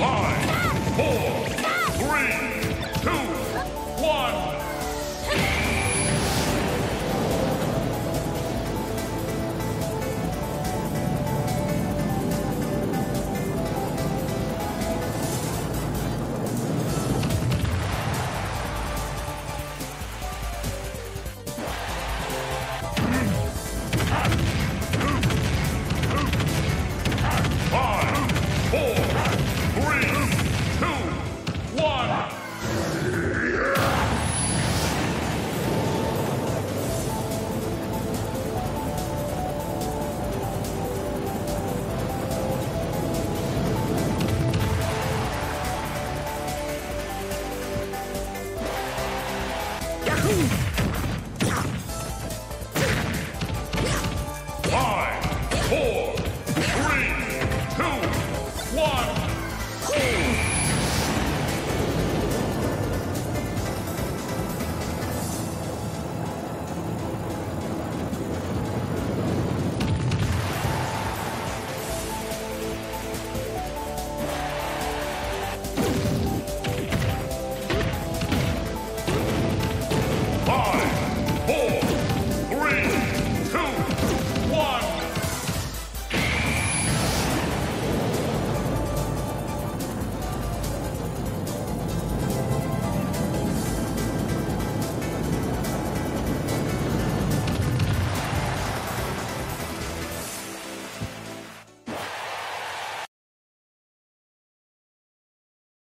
Live. Yahoo!